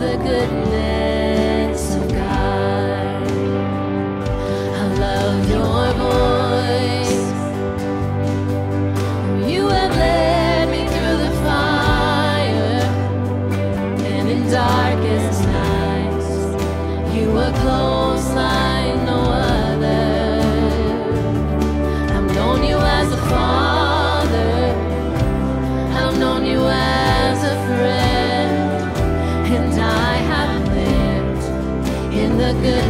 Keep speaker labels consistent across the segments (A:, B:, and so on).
A: The goodness of God. I love your voice. You have led me through the fire, and in darkest nights, you were close like no friend,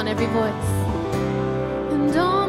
A: on, every voice. And on.